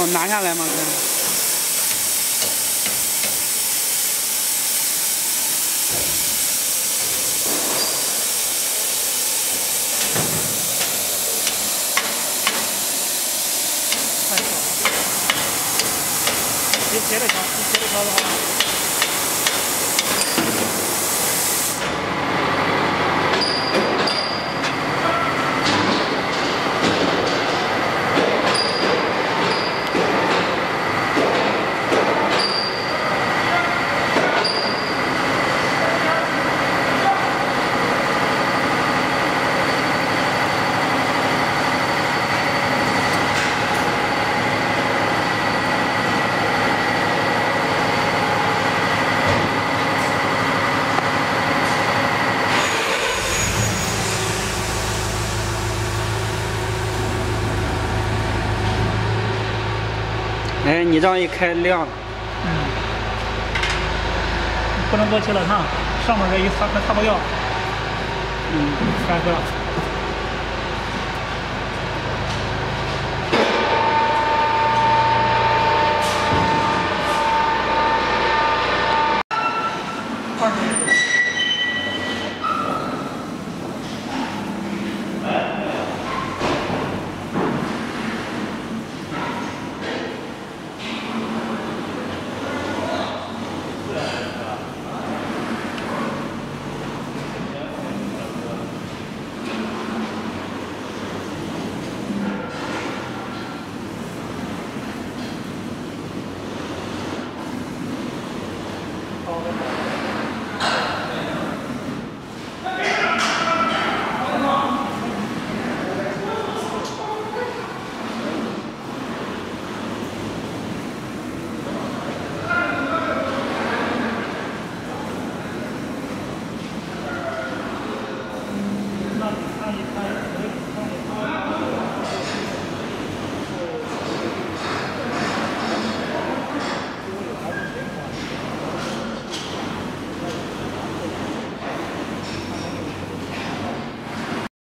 我拿下来吗？哥？太小了，别斜着调，斜着调的话。哎，你这样一开亮了。嗯。不能多切了，看上面这一擦，它擦不掉。嗯，开合了。